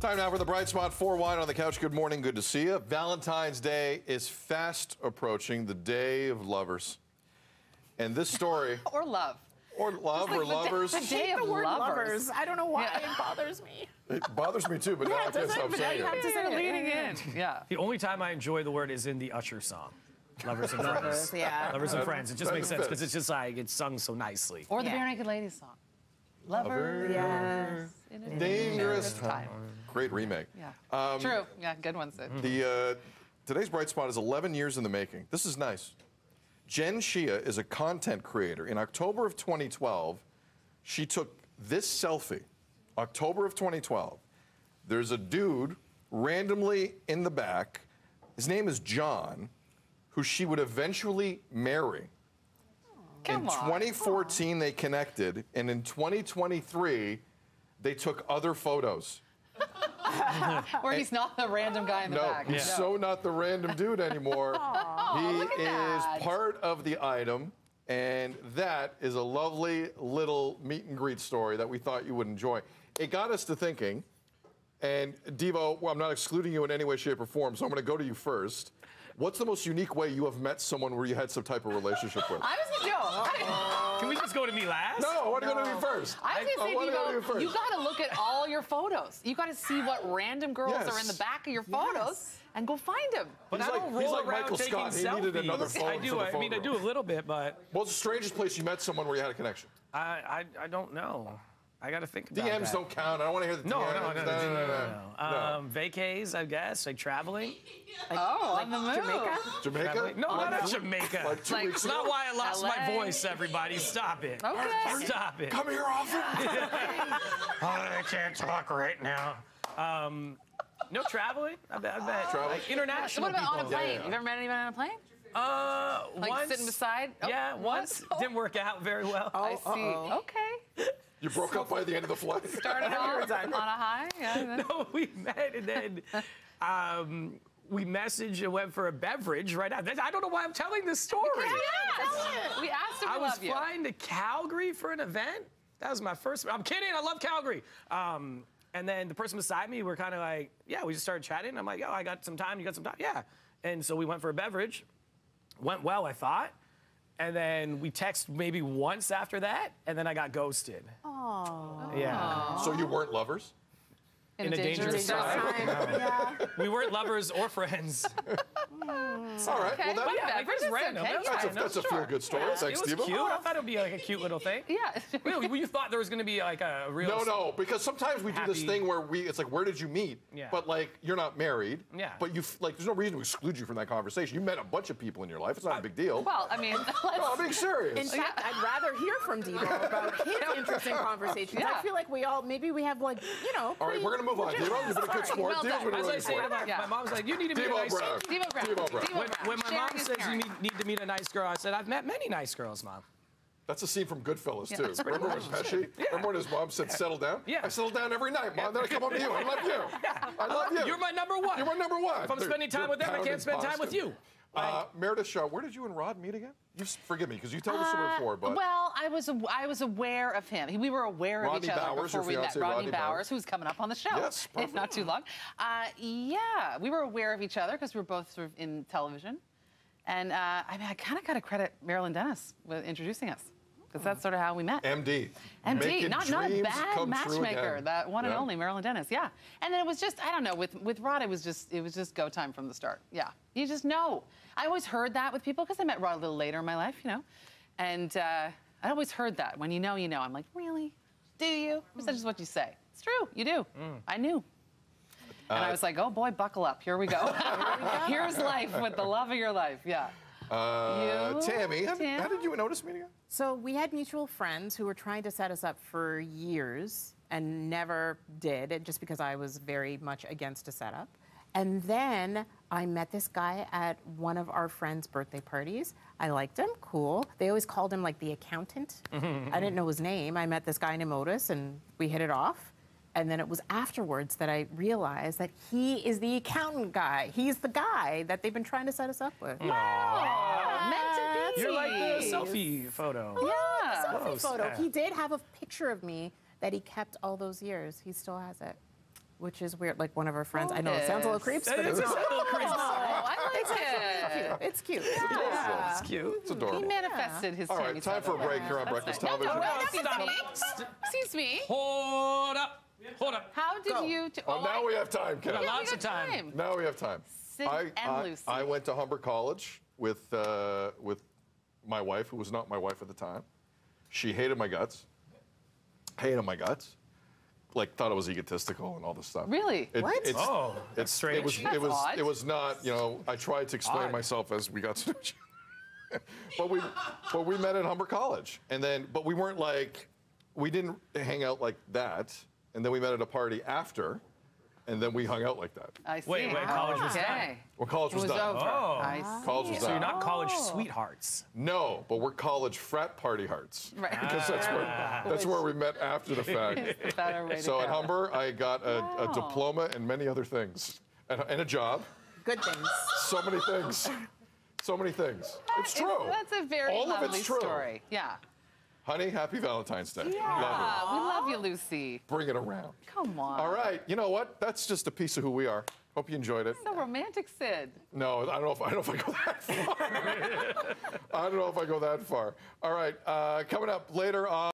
Time now for the Bright Spot 4 Wine on the Couch. Good morning, good to see you. Valentine's Day is fast approaching, the day of lovers. And this story, Or love. or love, like or the day- lovers, the day hate of the word lovers. lovers. I don't know why Yeah. it bothers me. it bothers me too, but now I Yeah, can't doesn't stop it? But saying you have it. to say it. leading in. Yeah. The only time I enjoy the word is in the Usher song. Lovers and Lovers, friends. yeah. Lovers and friends. It just That makes sense because it's just like it's sung so nicely. Or the Yeah. Barenaked Ladies song. Lover. Yes. in a Dangerous time. Great remake. Yeah. True. Yeah, good ones. too. The uh, today's bright spot is 11 years in the making. This is nice. Jen Shia is a content creator. In October of 2012, she took this selfie. October of 2012. There's a dude randomly in the back. His name is John, who she would eventually marry. Come in on. 2014, they connected, and in 2023, they took other photos. Where he's not the random guy in the No, back. he's so not the random dude anymore. he is that. part of the item, and that is a lovely little meet and greet story that we thought you would enjoy. It got us to thinking, and Devo, well, I'm not excluding you in any way, shape, or form, so I'm going to go to you first. What's the most unique way you have met someone where you had some type of relationship with? I was gonna do. Can we just go to me last? no, I want to go to you first. I was gonna say, wanna go you first. you gotta look at all your photos. You gotta see what random girls Yes. are in the back of your photos and go find them. But He's I don't he's roll like around Michael taking Scott. He selfies. needed another phone I do. I mean, I do a little bit, but What's the strangest place you met someone where you had a connection? I I, I don't know. I got to think about DMs that. don't count. I don't want to hear the No, DMs. no, no, no, no, no, no, no. Um, vacays, I guess, like traveling. Oh, on the move. Jamaica? Jamaica? Traveling. No, Like not two- Jamaica. Like two Like- weeks It's ago? not why I lost my voice, everybody. Stop it. Okay. Stop it. Come here often. I can't talk right now. Um, no traveling. I bet. I bet. Traveling? Like international What about on a plane? yeah. You've ever met anyone on a plane? Uh, Like once, sitting beside? Oh, yeah, what? once Oh, didn't work out very well. I see. Uh-oh. Okay. You broke up by the end of the flight. Started off on a high. Yeah. No, we met and then um, we messaged and went for a beverage right after. I don't know why I'm telling this story. Yes. We asked if I was love you. flying to Calgary for an event. That was my first. I'm kidding. I love Calgary. Um, and then the person beside me, we're kind of like, yeah, we just started chatting. I'm like, yo, I got some time. You got some time? Yeah. And so we went for a beverage. Went well, I thought. And then we text maybe once after that, and then I got ghosted. Oh. Yeah. So you weren't lovers? In a dangerous zone. time. yeah. We weren't lovers or friends. Mm. All right. Okay. Well, that, yeah, like, Beverage it's random. okay. That's Yeah, a, fine. No, that's a feel-good story. Yeah, Thanks, it was Steve. cute. I thought it would be like a cute little thing. Yeah. Really, well, you thought there was going to be like a real. No, no, because sometimes we do this thing where we, it's like, where did you meet? Yeah. But like, you're not married. Yeah. But you, f- like, there's no reason to exclude you from that conversation. You met a bunch of people in your life. It's not a uh, big deal. Well, I mean, let's, no, I'm being serious. In fact, I'd rather hear from Devo about his interesting conversations. Yeah. I feel like we all, maybe we have like, you know. All right, we're gonna move on. Devo, you've been a good sport. Well Devo's been a As I say to my, mom's like, you need to meet a nice Devo Brown. Devo Brown. When, when my Sharing mom is says you need, need to meet a nice girl, I said, I've met many nice girls, mom. That's a scene from Goodfellas, Yeah, too. Remember when Pesci? Remember when his mom said, settle down? Yeah. I settle down every night, mom. Then I come home to you. I love you. I love you. You're my number one. You're my number one. If I'm spending time with them, I can't spend time with you. Uh, Meredith Shaw, where did you and Rod meet again? You forgive me because you told us story before, but Uh, Well, I was I was aware of him. We were aware Rodney of each other Bowers, before we met. Rodney, Rodney Bowers, Bowers. who's coming up on the show. Yes, in not too long. Uh, yeah, we were aware of each other because we were both sort of in television, and uh, I mean, I kind of got to credit Marilyn Denis with introducing us because that's sort of how we met. MD. MD, Making not, not a bad matchmaker. That one and only Marilyn Denis. Yeah, and then it was just I don't know with with Rod it was just it was just go time from the start. Yeah, you just know. I always heard that with people because I met Rod a little later in my life, you know, and uh, I always heard that when you know you know. I'm like really, do you? Is that just what you say? It's true, you do. I knew. And I Uh, was like, oh boy, buckle up. Here we go. Here's life with the love of your life. Yeah. Uh, You, Tammie, how, Tam? how did you notice me again? So we had mutual friends who were trying to set us up for years and never did, just because I was very much against a setup. And then I met this guy at one of our friends' birthday parties. I liked him, cool. They always called him like the accountant. I didn't know his name. I met this guy named Otis and we hit it off. And then it was afterwards that I realized that he is the accountant guy. He's the guy that they've been trying to set us up with. Meant to be. You're like the selfie photo. Yeah. selfie Close, photo. yeah. He did have a picture of me that he kept all those years. He still has it. which is weird. Like one of our friends. I know it sounds a little creepy, but It's it's a not. little crazy. Oh, I like it. It's cute. adorable. It's cute. It's adorable. He manifested his All tiny time for a feather. break here on Breakfast No, no, Television. no, Stop. excuse me. Excuse me. Hold up. Hold up. How did Go. you? T- Oh, now I- we have time, Ken. Yeah, Yeah, we Lots got of time. Now we have time. Sid I, and Lucy. I went to Humber College with uh, with my wife, who was not my wife at the time. She hated my guts. Hated my guts. Like thought I was egotistical and all this stuff. Really? It, What? It's, Oh, that's it's, It was. strange. It was. Odd. It was not. You know, I tried to explain Odd. myself as we got to know each but we, but we met at Humber College, and then, but we weren't like, we didn't hang out like that, and then we met at a party after, and then we hung out like that. I see. Wait, wait, college was okay. Well, college It was, was done. over. Oh. I see. College was So done. you're not college Oh. sweethearts. No, but we're college frat party hearts. Right. Because that's where ah. that's where we met after the fact. The better way to So at go. Humber, I got a, a diploma and many other things, and, and a job. Good things. So many things. So many things. It's It's- true. That's a very All of lovely it's true. story. Yeah. Honey, happy Valentine's Day. Love Ah, we love you, Lucy. Bring it around. Come on. All right. You know what? That's just a piece of who we are. Hope you enjoyed it. So romantic, Sid. No, I don't know if I don't know if I go that far. I don't know if I go that far. All right. Uh, coming up later on.